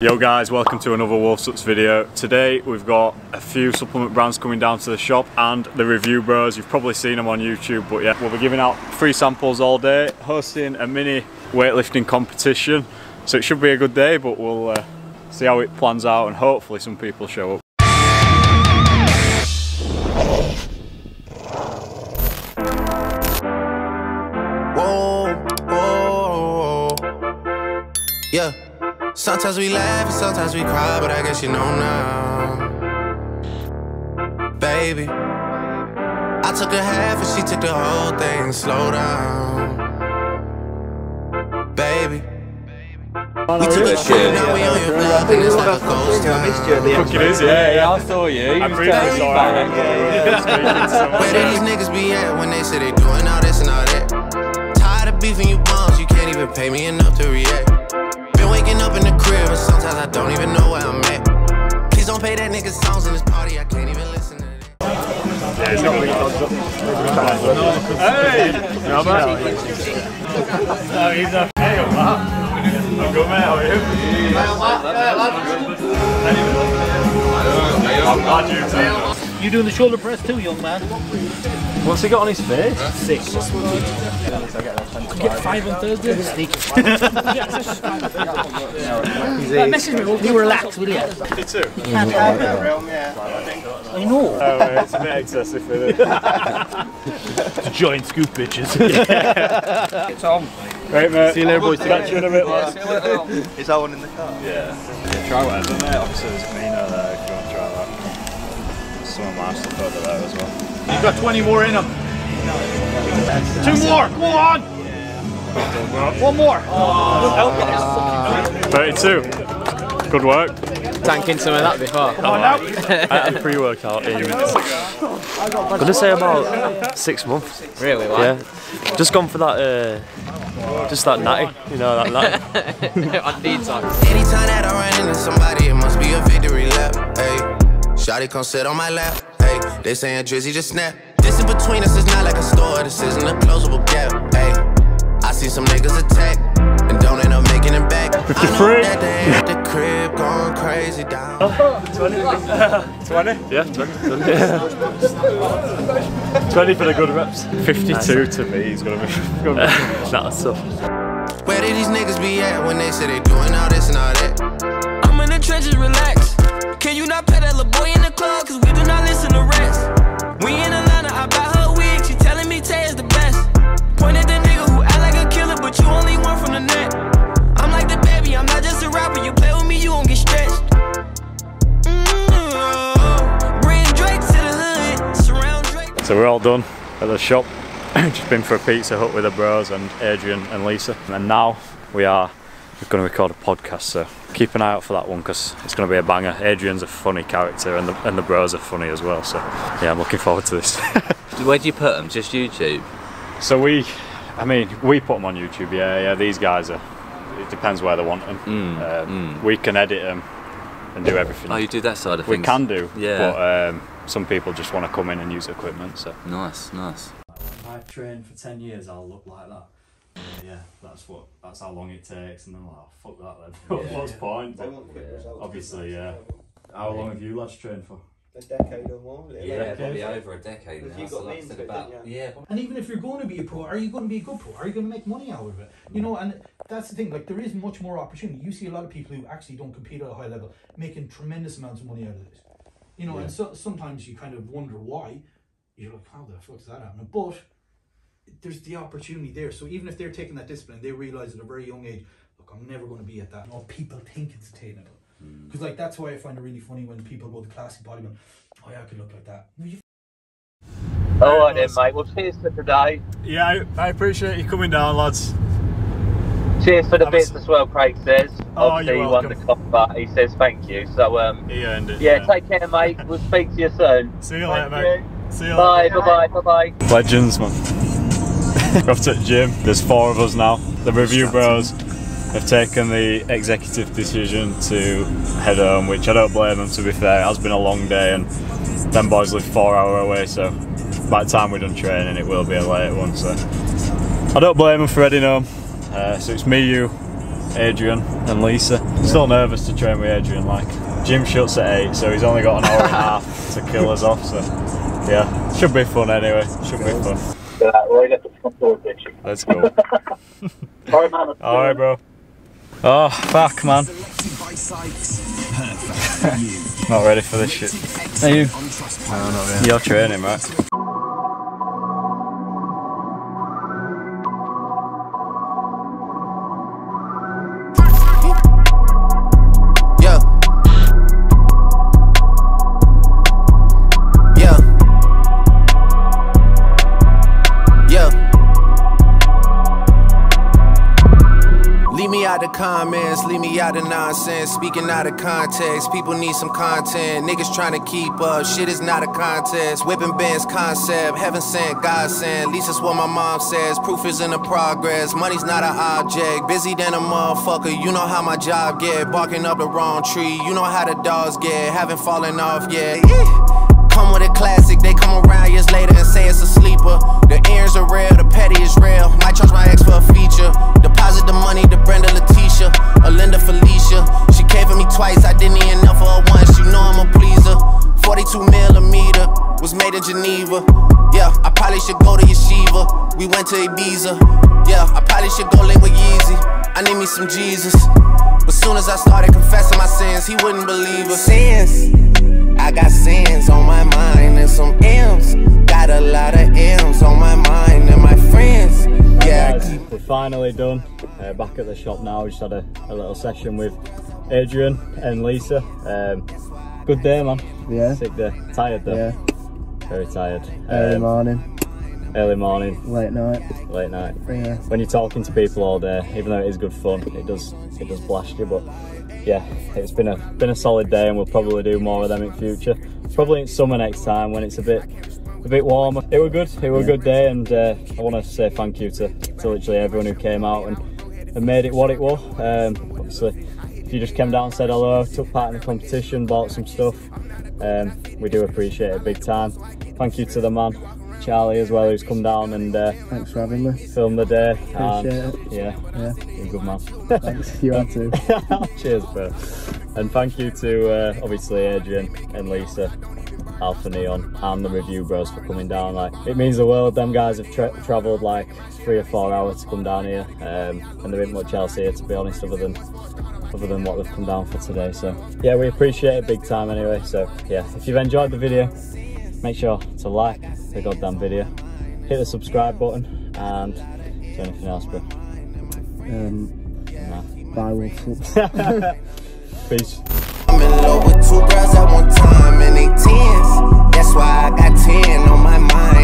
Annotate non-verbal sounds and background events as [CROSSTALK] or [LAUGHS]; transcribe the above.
Yo guys, welcome to another Wolf Wolfsuts video. Today we've got a few supplement brands coming down to the shop and the review bros. You've probably seen them on YouTube, but yeah, we'll be giving out free samples all day, hosting a mini weightlifting competition. So it should be a good day, but we'll uh, see how it plans out and hopefully some people show up. Sometimes we laugh and sometimes we cry, but I guess you know now, baby. I took a half and she took the whole thing. Slow down, baby. We took a trip, now we on your block, and it's like a ghost town. Fuck it is, yeah, yeah. I saw you. You I'm was pretty telling me sorry. about it. Where did these niggas be at when they say they doing all this and all that? Tired of beefing you bums, you can't even pay me enough to react. Crib, and sometimes I don't even know where I'm at. Please don't pay that nigga songs in this party, I can't even listen to that. Hey! No, man. No, he's a hey, man. I'm good, mate. How are you? I'm glad you too. You doing the shoulder press too, young man? What's he got on his face? Six. Get five on Thursday. Sneak. [LAUGHS] message me. You relax, will you? You too? I know. Oh, it's a bit excessive, isn't [LAUGHS] it? Giant scoop bitches. [LAUGHS] Right, mate. See you later, boys. Catch you in a bit, lads. Is that one in the car? Yeah. yeah. Try whatever, mate. Obviously, there's Camino there that. Some of my there as well. You've got 20 more in them. Two more. Come on. One more. 32. Good work. Tanking some of that before. Come on now. [LAUGHS] I had a pre-workout 80 minutes. I'm gonna say about six months. Really? Why? Yeah, just gone for that, uh, just that natty, you know that natty. I need time. Anytime that I run into somebody, it must be a victory lap. Hey, Shotty come sit on my lap. Hey, they saying Drizzy just snap. This in between us is not like a store. This isn't a closable gap. Hey, I see some niggas attack and don't end up making it back. I know 53. that they at the crib going crazy down. 20? yeah, 20, 20 for the good reps. 52 to me is going to be. Gonna be [LAUGHS] [LAUGHS] That's tough. Where did these niggas be at when they say they doing all this and all that? I'm in the trenches, relax. Can you not that little boy in the club? Cause we do not listen to rats. We in Atlanta, I buy her wig. She telling me Tay is the best. Point at the nigga who act like a killer, but you only one from the net. I'm like the baby, I'm not just a rapper. You play with me, you get stretched. Mm, Drake. So we're all done at the shop. [CLEARS THROAT] Just been for a pizza hut with the bros and Adrian and Lisa. And now we are going to record a podcast. So keep an eye out for that one because it's going to be a banger. Adrian's a funny character and the, and the bros are funny as well. So yeah, I'm looking forward to this. [LAUGHS] Where do you put them? Just YouTube? so we, I mean, we put them on YouTube. Yeah, yeah. These guys are. It depends where they want them. Mm, um, We can edit them and do everything. Oh, you do that side of things. we can do. Yeah. But um, some people just want to come in and use equipment. So. Nice, nice. If I train for 10 years, I'll look like that. Yeah, that's what. That's how long it takes, and then I'm like, oh, fuck that then. [LAUGHS] What's the point? But obviously, yeah. How long have you lads trained for? A decade or more. Yeah, Okay. probably over a decade Because now. you so got me like into it, about- Yeah, And even if you're going to be a pro, are you going to be a good pro? Are you going to make money out of it? You mm. know, and that's the thing. Like, there is much more opportunity. You see a lot of people who actually don't compete at a high level making tremendous amounts of money out of this. You know, and so sometimes you kind of wonder why. You're like, how the fuck does that happen? But there's the opportunity there. So even if they're taking that discipline, they realize at a very young age, look, I'm never going to be at that. Or people think it's attainable. Because like that's why I find it really funny when people go to classic bodybuilding. Oh yeah, I could look like that. No, you All right then, mate. Well, cheers for today. Yeah, I, I appreciate you coming down, lads. Cheers for the Have bits s- as well, Craig says. Oh, Obviously, you're he won the cup, but he says thank you. So, um, He earned it. yeah, take care, mate. We'll speak to you soon. [LAUGHS] See you Thank later, you. mate. See you Bye, later. bye, bye, bye, bye. Legends, man. [LAUGHS] We're off to the gym. There's four of us now. The review bros have taken the executive decision to head home, which I don't blame them. To be fair, it has been a long day, and them boys live four hour away. So by the time we're done training, it will be a late one. So I don't blame them for heading home. Uh, so it's me, you, Adrian and Lisa. Still nervous to train with Adrian. Like gym shuts at eight, so he's only got an hour and a half to kill us off. So yeah, should be fun anyway. Should be fun. Uh, right at the front door, bitch. Let's go. [LAUGHS] Alright, man. All right, bro. Oh fuck, man. [LAUGHS] not ready for this shit. Are you? No, not really. You're training, right? Out the comments, leave me out the nonsense. Speaking out of context, people need some content. Niggas trying to keep up, shit is not a contest. Whipping bands concept, heaven sent, God sent. At least that's what my mom says. Proof is in the progress, money's not an object. Busy than a motherfucker, you know how my job get. Barking up the wrong tree, you know how the dogs get. Haven't fallen off yet. Come with a classic, they come around years later and say it's a sleeper. The ears are real, the petty went to Ibiza. Yeah, I probably should go link with Yeezy. I need me some Jesus. But soon as I started confessing my sins, he wouldn't believe us. Sins. I got sins on my mind and some M's. Got a lot of M's on my mind and my friends. Yeah. Guys, we're finally done. Uh, back at the shop now. We just had a, a little session with Adrian and Lisa. Um, good day, man. Yeah. Sick day. Tired though. Yeah. Very tired. Early Um, morning, early morning, late night. late night. Yeah. When you're talking to people all day, even though it is good fun, it does it does blast you. But yeah, it's been a been a solid day, and we'll probably do more of them in future. Probably in summer next time when it's a bit a bit warmer. It was good. It was a good day, and uh, I want to say thank you to, to literally everyone who came out and, and made it what it was. Um, obviously, if you just came down and said hello, took part in the competition, bought some stuff, um, we do appreciate it big time. Thank you to the man. Charlie as well, who's come down and uh, Thanks for having me. filmed the day. and- it. Yeah, Yeah. you're a good man. Thanks. You had to. [LAUGHS] Cheers, bro. And thank you to uh, obviously Adrian and Lisa, Alpha Neon, and the Review Bros for coming down. Like it means the world. Them guys have tra- travelled like three or four hours to come down here, um, and there ain't much else here to be honest, other than other than what they've come down for today. So yeah, we appreciate it big time anyway. So yeah, if you've enjoyed the video, make sure to like the goddamn video. Hit the subscribe button and do anything else, bro. Um, nah. Bye, Wolf. [LAUGHS] Peace. I'm in love with two girls at one time and they tens. That's why I got 10 on my mind.